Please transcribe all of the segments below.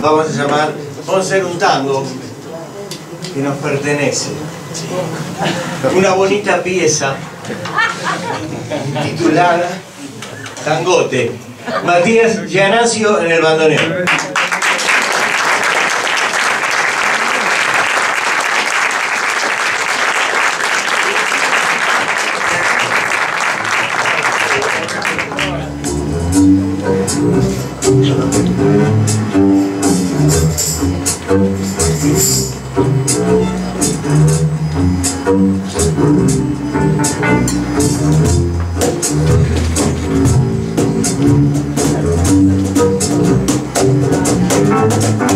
Vamos a llamar, vamos a hacer un tango que nos pertenece. Una bonita pieza titulada Tangote. Matías Gianasio en el bandoneón. Thank you.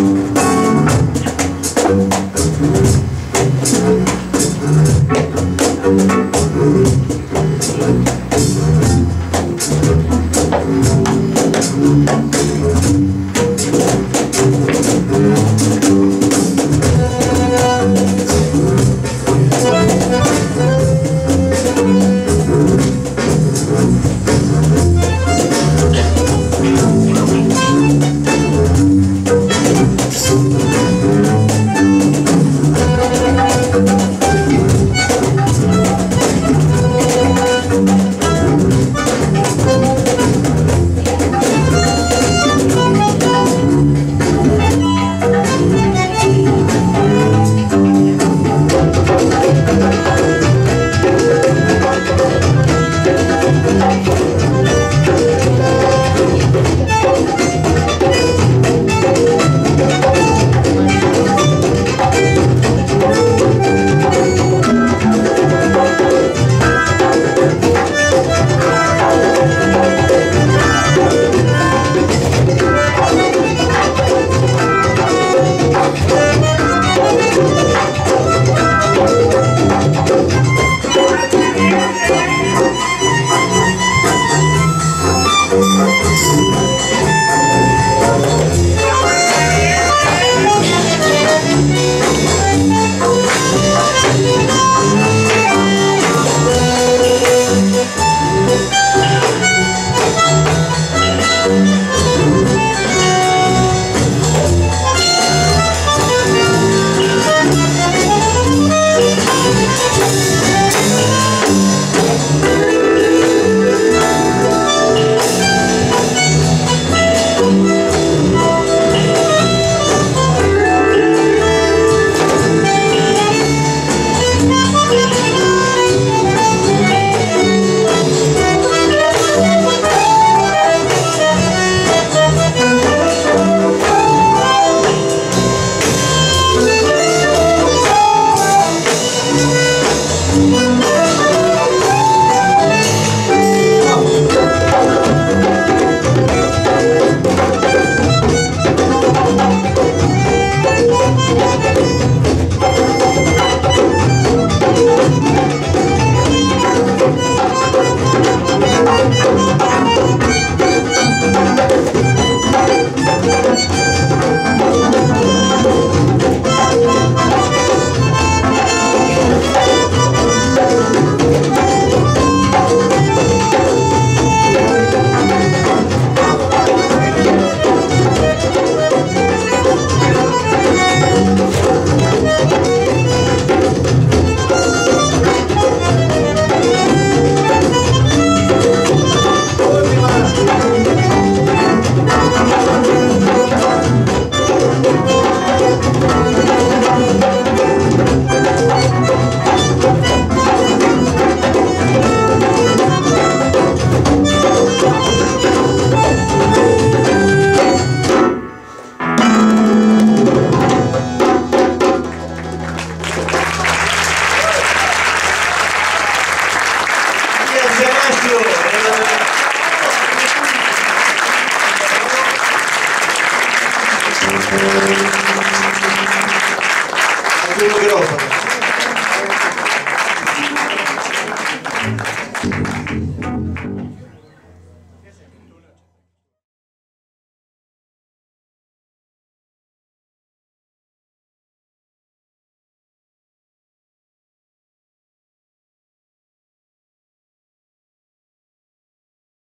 Música